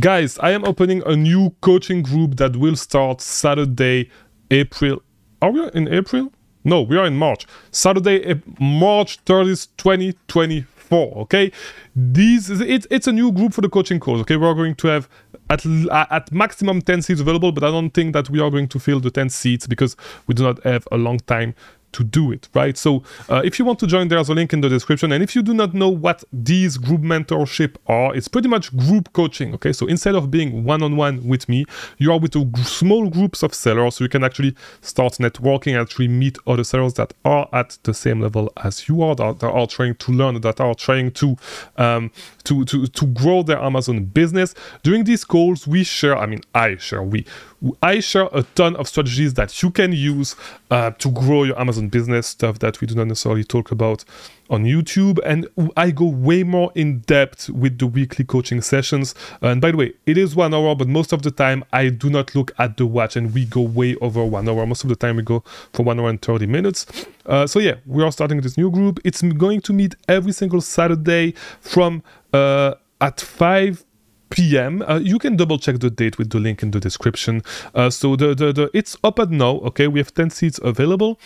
Guys, I am opening a new coaching group that will start Saturday, April. Are we in April? No, we are in March. Saturday, March 30th, 2024. Okay, these it's it's a new group for the coaching course. Okay, we're going to have at uh, at maximum 10 seats available, but I don't think that we are going to fill the 10 seats because we do not have a long time to do it, right? So uh, if you want to join, there's a link in the description. And if you do not know what these group mentorship are, it's pretty much group coaching, okay? So instead of being one-on-one -on -one with me, you are with small groups of sellers, so you can actually start networking, and actually meet other sellers that are at the same level as you are, that, that are trying to learn, that are trying to, um, to, to, to grow their Amazon business. During these calls, we share, I mean, I share, we, I share a ton of strategies that you can use uh, to grow your Amazon business, stuff that we do not necessarily talk about on YouTube. And I go way more in depth with the weekly coaching sessions. And by the way, it is one hour, but most of the time I do not look at the watch and we go way over one hour. Most of the time we go for one hour and 30 minutes. Uh, so yeah, we are starting this new group. It's going to meet every single Saturday from uh, at 5 p.m. Uh, you can double check the date with the link in the description. Uh, so the, the, the it's open now. Okay, we have 10 seats available.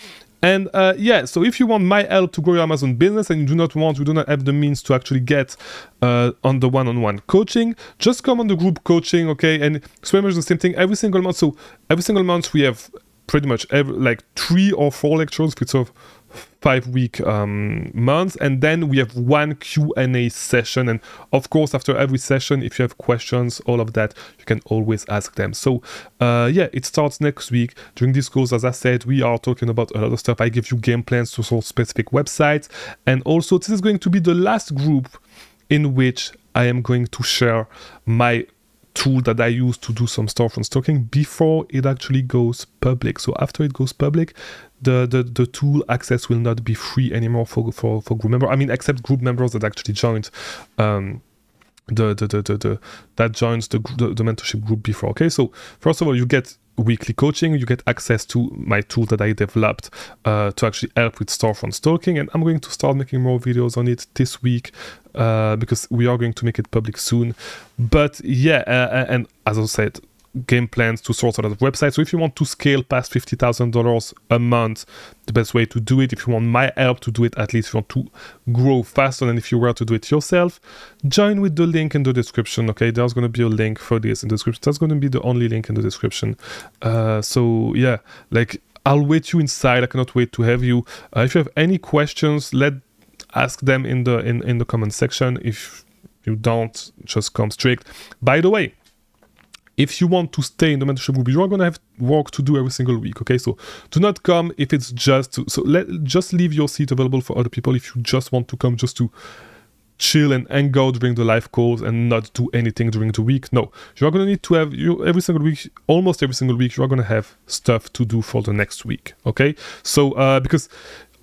And uh, yeah, so if you want my help to grow your Amazon business and you do not want, you do not have the means to actually get uh, on the one-on-one coaching, just come on the group coaching, okay? And very much the same thing every single month. So every single month we have pretty much every, like three or four lectures, it's of five week um, months and then we have one q&a session and of course after every session if you have questions all of that you can always ask them. So uh, yeah it starts next week. During this course as i said we are talking about a lot of stuff. I give you game plans to solve specific websites and also this is going to be the last group in which i am going to share my tool that I use to do some storefront stalking before it actually goes public. So after it goes public, the, the, the tool access will not be free anymore for, for, for group members. I mean, except group members that actually joined um, the, the, the, the, the that joins the, the, the mentorship group before. Okay, so first of all, you get weekly coaching, you get access to my tool that I developed uh, to actually help with storefront stalking. And I'm going to start making more videos on it this week uh, because we are going to make it public soon. But yeah, uh, and as I said, game plans to source out of websites. So if you want to scale past $50,000 a month, the best way to do it, if you want my help to do it, at least if you want to grow faster than if you were to do it yourself, join with the link in the description. Okay, there's going to be a link for this in the description. That's going to be the only link in the description. Uh, so yeah, like I'll wait you inside. I cannot wait to have you. Uh, if you have any questions, let ask them in the in, in the comment section. If you don't, just come straight. By the way, if you want to stay in the mentorship group, you are going to have work to do every single week. Okay, so do not come if it's just to, so let just leave your seat available for other people if you just want to come just to chill and hang out during the live calls and not do anything during the week. No, you are going to need to have you every single week, almost every single week, you are going to have stuff to do for the next week. Okay, so uh, because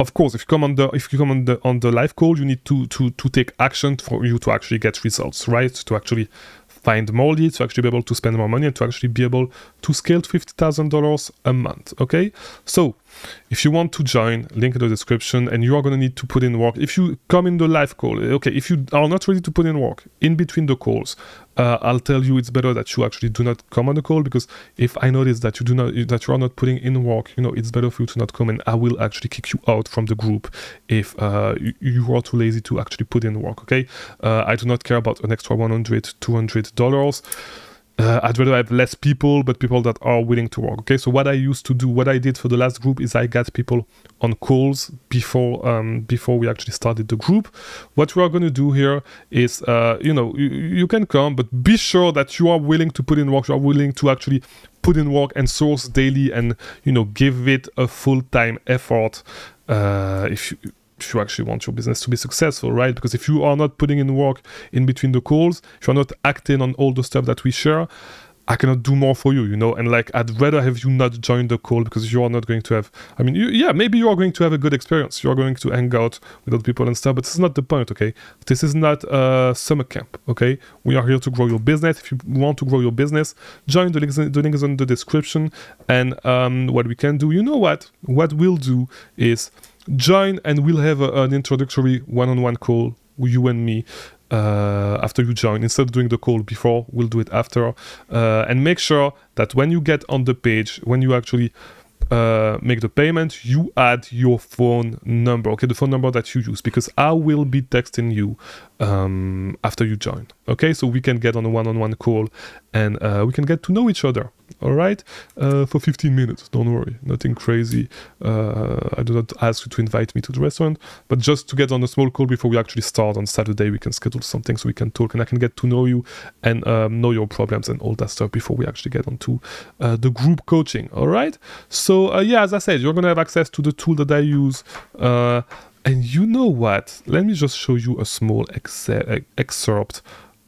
of course, if you come on the if you come on the on the live call, you need to to to take action for you to actually get results, right? To actually find more leads, to actually be able to spend more money, and to actually be able to scale to $50,000 a month. Okay, so if you want to join, link in the description, and you are going to need to put in work. If you come in the live call, okay, if you are not ready to put in work in between the calls, uh, I'll tell you it's better that you actually do not come on the call because if I notice that you do not that you are not putting in work, you know, it's better for you to not come, and I will actually kick you out from the group if uh, you, you, are too lazy to actually put in work. Okay, uh, I do not care about an extra 100 200 dollars uh, I'd rather have less people, but people that are willing to work. Okay, so what I used to do, what I did for the last group is I got people on calls before um, before we actually started the group. What we are going to do here is, uh, you know, you, you can come, but be sure that you are willing to put in work. You are willing to actually put in work and source daily, and you know, give it a full time effort. Uh, if you if you actually want your business to be successful, right? Because if you are not putting in work in between the calls, if you're not acting on all the stuff that we share, I cannot do more for you, you know. And like, I'd rather have you not join the call because you are not going to have. I mean, you, yeah, maybe you are going to have a good experience. You are going to hang out with other people and stuff, but this is not the point, okay? This is not a summer camp, okay? We are here to grow your business. If you want to grow your business, join the links. The link is in the description. And um, what we can do, you know what? What we'll do is join and we'll have a, an introductory one-on-one call you and me uh, after you join. Instead of doing the call before, we'll do it after. Uh, and make sure that when you get on the page, when you actually uh, make the payment, you add your phone number, okay, the phone number that you use, because I will be texting you um, after you join, okay, so we can get on a one-on-one call and uh, we can get to know each other, all right, uh, for 15 minutes. Don't worry, nothing crazy. Uh, I do not ask you to invite me to the restaurant, but just to get on a small call before we actually start on Saturday, we can schedule something so we can talk and I can get to know you and um, know your problems and all that stuff before we actually get onto uh, the group coaching. All right. So uh, yeah, as I said, you're gonna have access to the tool that I use. And you know what? Let me just show you a small excerpt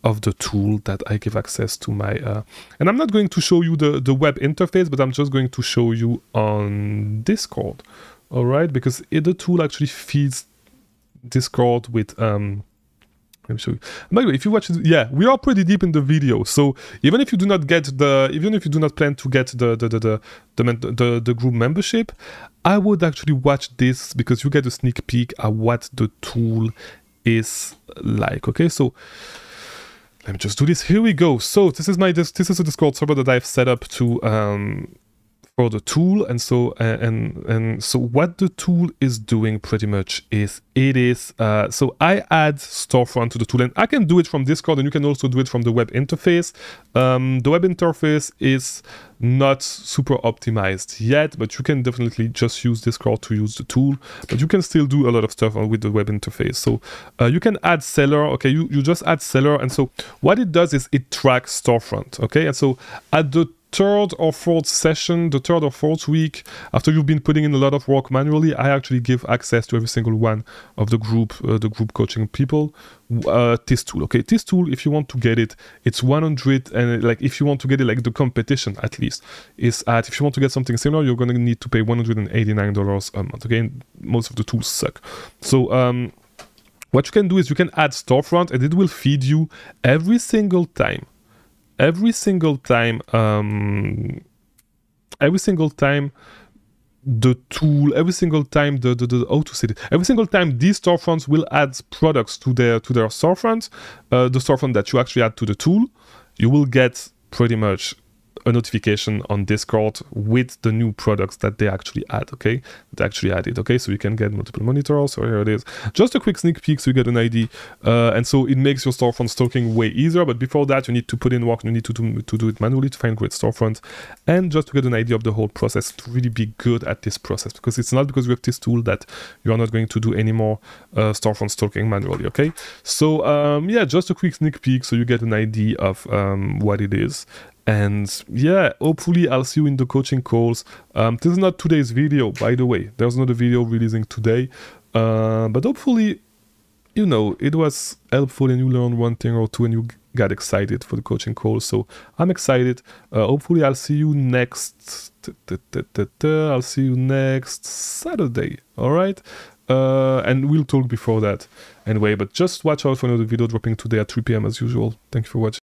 of the tool that I give access to my uh, and I'm not going to show you the the web interface but I'm just going to show you on Discord all right because it, the tool actually feeds Discord with um show you. By the way, if you watch it, yeah, we are pretty deep in the video. So even if you do not get the, even if you do not plan to get the the the the the, the, the group membership, I would actually watch this because you get a sneak peek at what the tool is like. Okay, so let me just do this. Here we go. So this is my this, this is a Discord server that I've set up to um for the tool and so uh, and and so what the tool is doing pretty much is it is uh, so I add storefront to the tool and I can do it from Discord and you can also do it from the web interface. Um, the web interface is not super optimized yet, but you can definitely just use Discord to use the tool. But you can still do a lot of stuff with the web interface. So uh, you can add seller. Okay, you, you just add seller, and so what it does is it tracks storefront. Okay, and so at the third or fourth session, the third or fourth week, after you've been putting in a lot of work manually, I actually give access to every single one of the group, uh, the group coaching people. Uh, this tool, okay, this tool, if you want to get it, it's 100, and like if you want to get it, like the competition at least is at. If you want to get something similar, you're gonna need to pay 189 dollars a month. Okay, most of the tools suck. So um, what you can do is you can add storefront, and it will feed you every single time every single time um, every single time the tool every single time the the, the how to say it? Every single time these storefronts will add products to their to their storefront uh, the storefront that you actually add to the tool you will get pretty much a notification on Discord with the new products that they actually add, okay? They actually added, okay? So you can get multiple monitors, so here it is. Just a quick sneak peek so you get an ID. Uh, and so it makes your storefront stalking way easier, but before that, you need to put in work, you need to do, to do it manually to find great storefronts, and just to get an idea of the whole process, to really be good at this process, because it's not because we have this tool that you are not going to do any more uh, storefront stalking manually, okay? So um, yeah, just a quick sneak peek so you get an idea of um, what it is and yeah hopefully i'll see you in the coaching calls. Um, this is not today's video by the way. There's not a video releasing today. Uh, but hopefully you know it was helpful and you learned one thing or two and you got excited for the coaching call. So i'm excited. Uh, hopefully i'll see you next i'll see you next saturday all right uh, and we'll talk before that. Anyway but just watch out for another video dropping today at 3 p.m as usual. Thank you for watching